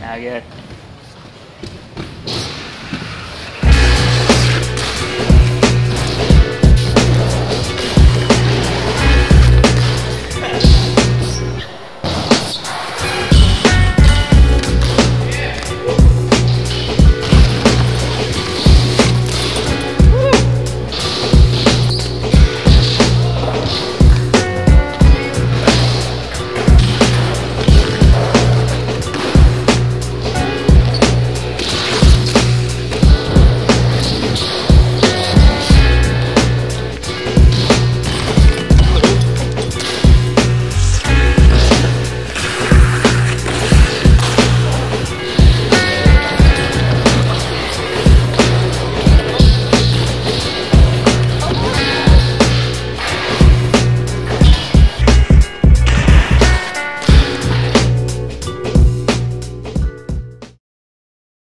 Now good.